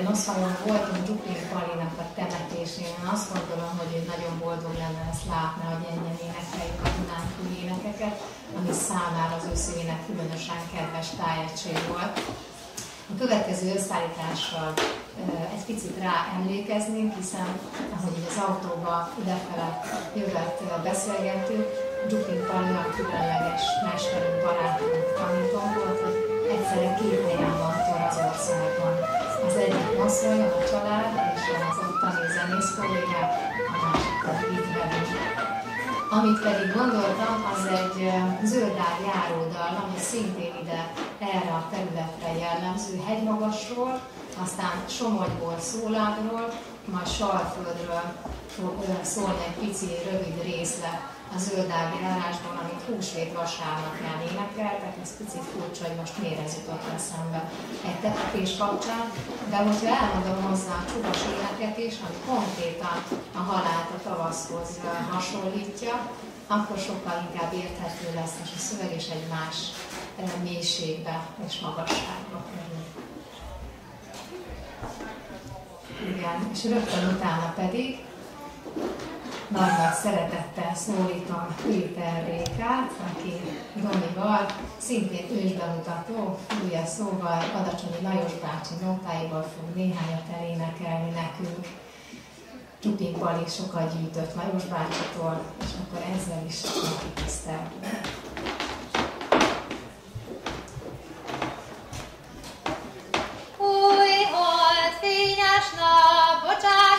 Noszhajon voltunk Dzsupin Palinak a temetésén. Én azt gondolom, hogy ő nagyon boldog lenne ezt látni, hogy ennyien énekeljük a Dunántúl énekeket, ami számára az ő szívének különösen kedves tájegység volt. A következő összeállítással egy picit rá emlékeznénk, hiszen ahogy az autóba idefele jövett beszélgetünk, Dzsupin Pali a különleges mesterünk, barátunk, tanítom volt, hogy egyszerre két helyen van az országban. Moszolyon, a család, és az ottani zenész kollégák, a másik pedig itt velünk. Amit pedig gondoltam, az egy zöldág járódal, ami szintén ide erre a területre jellemző hegymagasról, aztán Somogyból, Szóládról, majd Salföldről fog szólni egy pici, rövid részlet a zöldági járásban, amit húsvét vasárnapján énekeltek, ez picit furcsa, hogy most miért ez jutott eszembe egy tepetés kapcsán, de hogyha elmondom hozzá a csuvas éneket is, ami konkrétan a halált a tavaszhoz hasonlítja, akkor sokkal inkább érthető lesz, és a szöveg is egy más mélységbe és magasságba kerül. Igen, és rögtön utána pedig nagy-nagy szeretettel szólítom Péter Rékát, aki Donival, szintén ő is bemutató, újja szóval Adacsonyi Lajos bácsi nótáiból fog néhányat elénekelni nekünk. Csupikbal is sokat gyűjtött Lajos bácsitól, és akkor ezzel is megtisztelünk. Új hold, fényes nap, bocsánat!